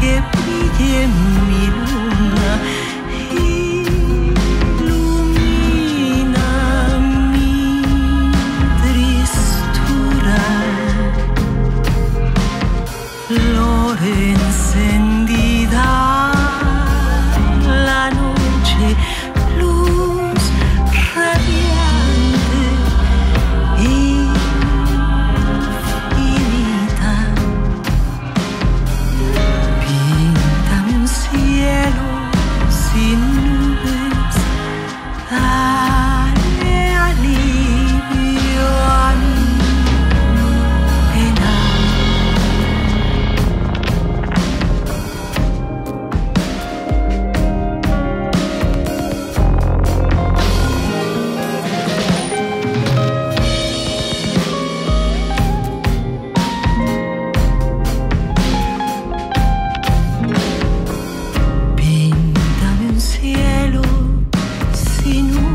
天边一片迷路 You. nous.